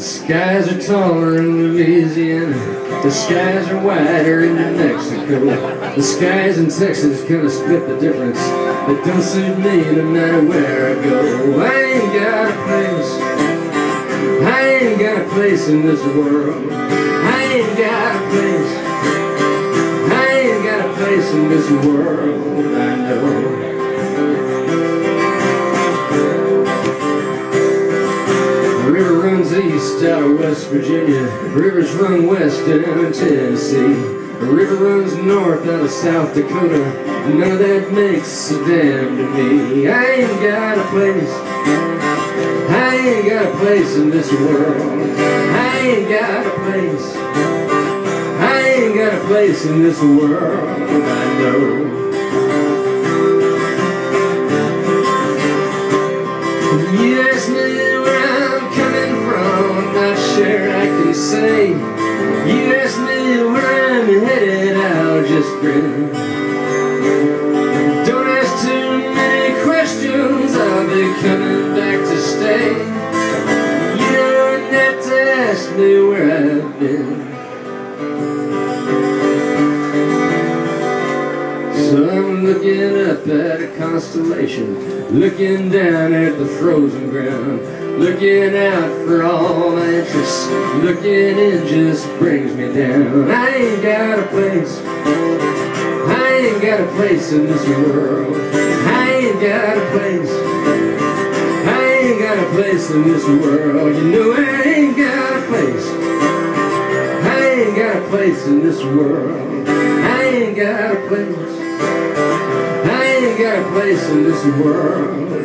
skies are taller in Louisiana. The skies are wider in New Mexico. The skies in Texas of split the difference. It don't suit me no matter where I go. I ain't got a place. I ain't got a place in this world. I ain't got a place. I ain't got a place in this world. I know. East out of West Virginia. Rivers run west down in Tennessee. The river runs north out of South Dakota. None of that makes a damn to me. I ain't got a place. I ain't got a place in this world. I ain't got a place. I ain't got a place in this world. Just. Don't ask too many questions, I'll be coming back to stay. You don't have to ask me where I've been. So I'm looking up at a constellation, looking down at the frozen ground, looking out for all my interests, looking in just brings me down. I ain't got a place, got a place in this world. I ain't got a place, I ain't got a place in this world. You know I ain't got a place, I ain't got a place in this world. I ain't got a place. I ain't got a place in this world.